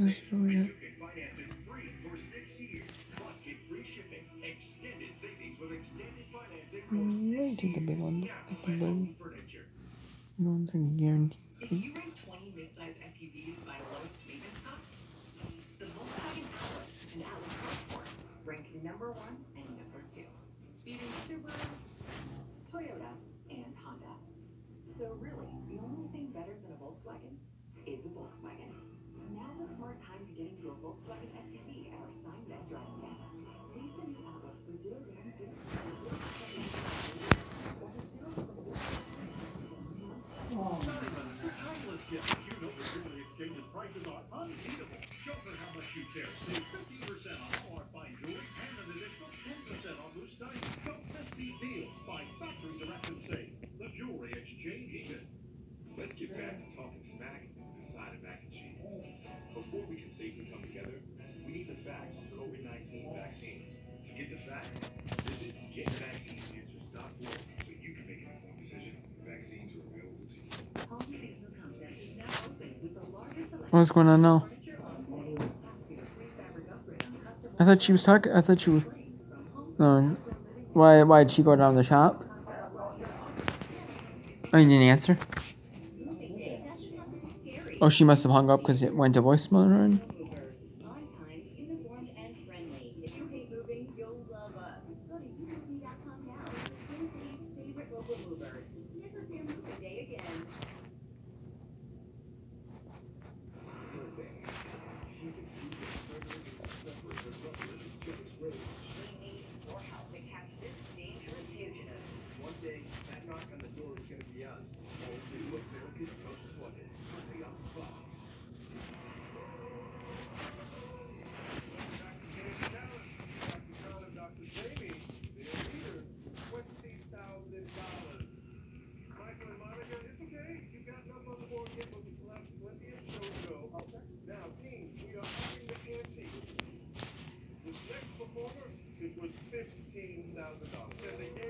financing for Mm, the big one. One's. If you rank 20 midsize SUVs by lowest maintenance cost, the Volkswagen and rank number one and number two, beating Subaru, Toyota, and Honda. So really, the only thing better than a Volkswagen is a Volkswagen. Now's a smart time to get into a Volkswagen SUV at our Sign Drive event. Lease a new Atlas for zero down zero, or 0% Timeless. You know the Jewelry Exchange's prices are unbeatable. Show how much you care. Save 15% on all our fine jewelry and an additional 10% on loose diamonds. Don't miss these deals. Buy factory direct and save. The Jewelry Exchange. Let's get back to talking smack facts on COVID-19 vaccines. To get the facts, visit getvaccineanswers.org so you can make an informed decision. Vaccines are available to you. Home Seasonal Concept is now open with the largest What's going on now? I thought she was talking. I thought she was. Um, why? Why did she go down the shop? Oh, you didn't answer. Oh, she must have hung up because it went to voicemail $15,000.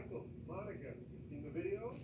Michael Monica. You seen the video?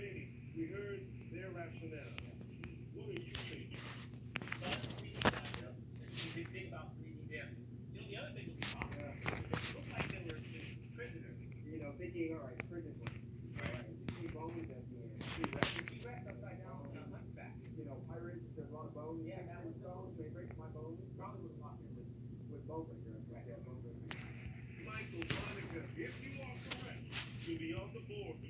We heard their rationale. What do you think? They think about 3D there. You know, the other thing was awesome. Looked like they were prisoners. you know, thinking, all right, prison work. All right, you see bones at the end. T-Rex, T-Rex upside down on a hunchback. You know, pirates, there's a lot of bones. Yeah, that was bones. They break my bones. Probably would have lost it with, with bone breakers. Right there, bone breakers. Michael Monica, if you are correct, you'll be on the board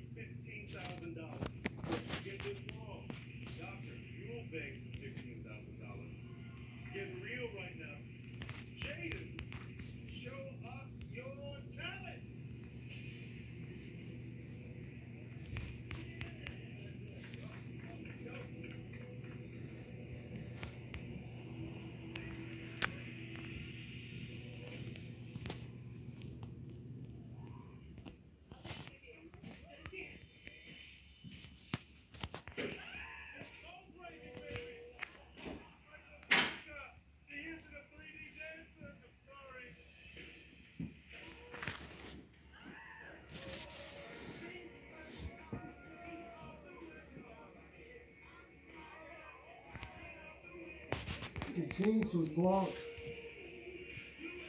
Can change out.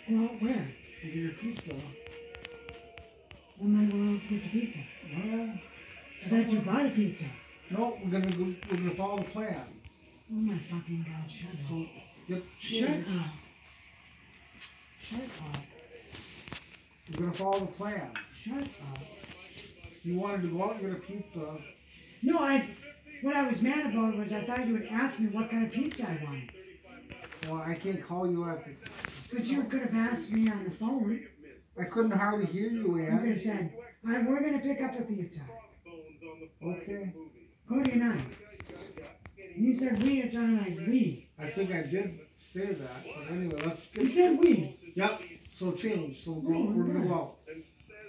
Go out where? get your pizza. Am I going to get the pizza? Well, I thought you bought a pizza. no, we're gonna go, we're gonna follow the plan. Oh my fucking god, shut So up. get Shut up. Shut up. We're gonna follow the plan. Shut up. You wanted to go out and get a pizza. No, I. What I was mad about was I thought you would ask me what kind of pizza I wanted. Well, I can't call you after. But you could have asked me on the phone. I couldn't hardly hear you, You could have said, "I- "We're gonna pick up a pizza." Crossbones on the flag Okay. of the movie. Go to your night. And you said we. It sounded like we. I think I did say that, but anyway, let's You get. said we. Yep. So change. So go, oh, we're gonna go out.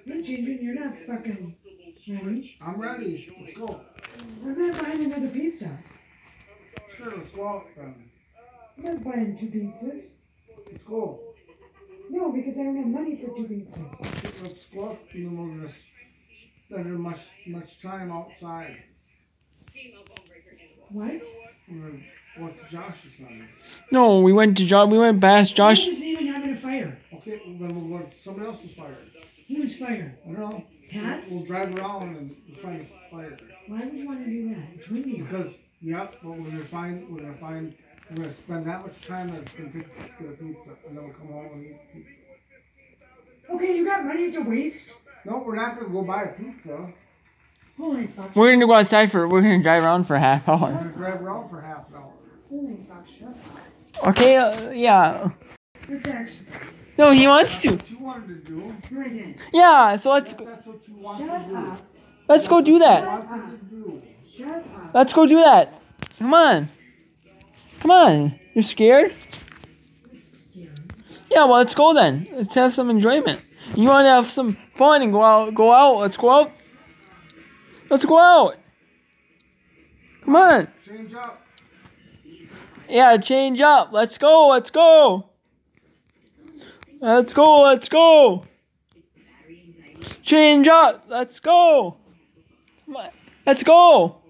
You're changing. You're not fucking ready. I'm ready. Let's go. I'm not buying another pizza. Sure, let's go out then. I'm not buying two pizzas. Let's go. No, because I don't have money for two pizzas. Okay, Let's go out and then we're gonna spend much much time outside. What? We're gonna walk to Josh's side. No, we went to Josh. We went past Josh. Who isn't even having a fire? Okay, well, then we'll go to somebody else's fire. Who's fire? I don't know. Pat's? We'll drive around and we'll find a fire. Why would you want to do that? It's windy. Because, yep, but we're gonna find, we're gonna find, we're gonna spend that much time that it's gonna get a pizza, and then we'll come home and eat pizza. Okay, you got money to waste? No, we're not gonna go buy a pizza. Holy fuck. We're gonna go outside for. We're gonna drive around for a half We're hour. gonna drive around for half an hour. Holy fuck, shut. Okay. Uh, yeah. That's actually. No, he wants That's to. what you wanted to do. No, I didn't. Yeah. So let's go. That's what you wanted Shut to do. Let's go do that. Wanted to do. Shut up. Let's go do that. Come on. Come on. You're scared? Yeah, well, let's go then. Let's have some enjoyment. You want to have some fun and go out? Go out. Let's go out. Let's go out. Come on. Change up. Yeah, change up. Let's go. Let's go. Let's go. Let's go. Change up. Let's go. Come on. Let's go.